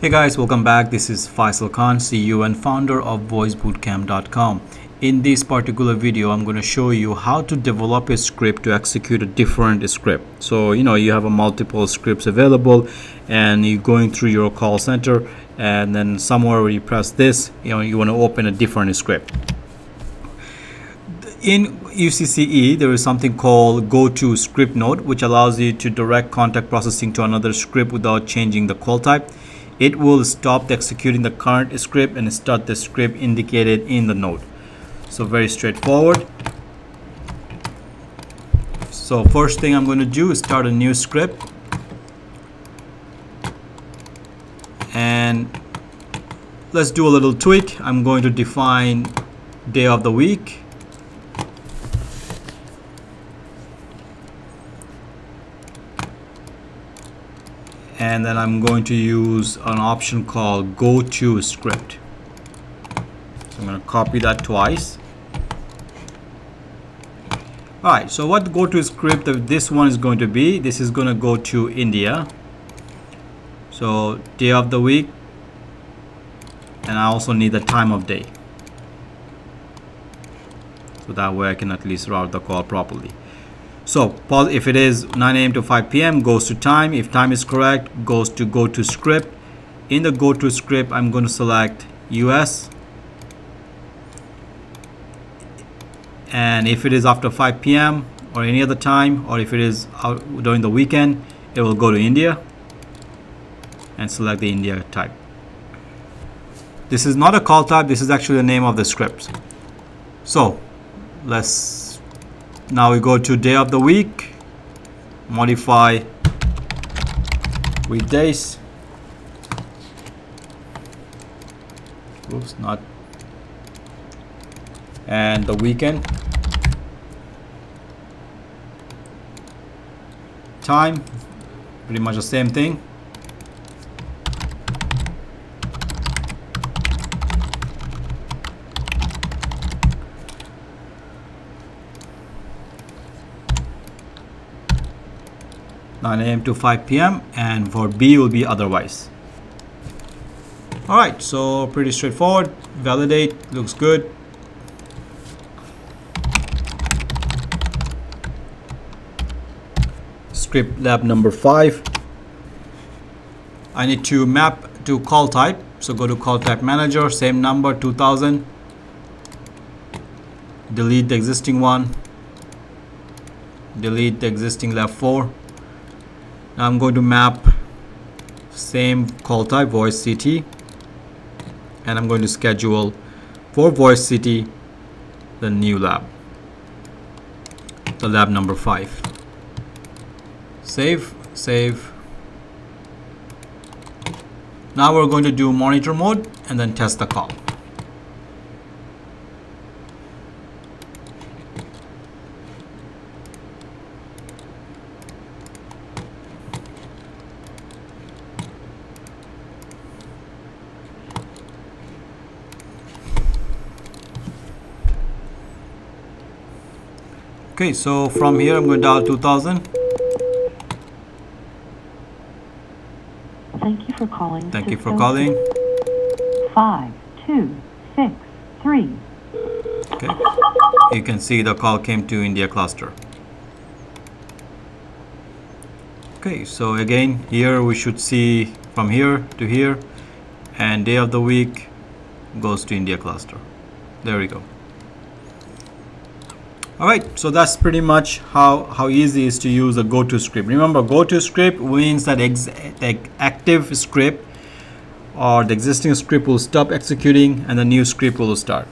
Hey guys, welcome back. This is Faisal Khan, CEO and founder of voicebootcamp.com. In this particular video, I'm going to show you how to develop a script to execute a different script. So, you know, you have a multiple scripts available and you're going through your call center and then somewhere where you press this, you know, you want to open a different script. In UCCE, there is something called go to script node, which allows you to direct contact processing to another script without changing the call type it will stop executing the current script and start the script indicated in the node so very straightforward. So first thing I'm going to do is start a new script. And let's do a little tweak. I'm going to define day of the week and then I'm going to use an option called go to script. So I'm going to copy that twice. Alright so what go to script of this one is going to be this is going to go to India. So day of the week and I also need the time of day. So that way I can at least route the call properly so if it is 9 a.m. to 5 p.m. goes to time. If time is correct, goes to go to script. In the go to script, I'm going to select US. And if it is after 5 p.m. or any other time, or if it is during the weekend, it will go to India and select the India type. This is not a call type. This is actually the name of the script. So let's now we go to day of the week. Modify weekdays oops not. And the weekend. Time pretty much the same thing 9 a.m. to 5 p.m. and for B will be otherwise. Alright, so pretty straightforward. Validate, looks good. Script lab number 5. I need to map to call type. So go to call type manager, same number 2000. Delete the existing one. Delete the existing lab 4 now I'm going to map same call type voice CT and I'm going to schedule for voice CT the new lab the lab number 5 save save. Now we're going to do monitor mode and then test the call okay so from here I'm going to dial 2000 thank you for calling thank you for calling. five two six three. Okay. You can see the call came to India cluster. Okay so again here we should see from here to here and day of the week goes to India cluster. There we go all right so that's pretty much how how easy it is to use a go-to script. Remember go-to script means that the active script or the existing script will stop executing and the new script will start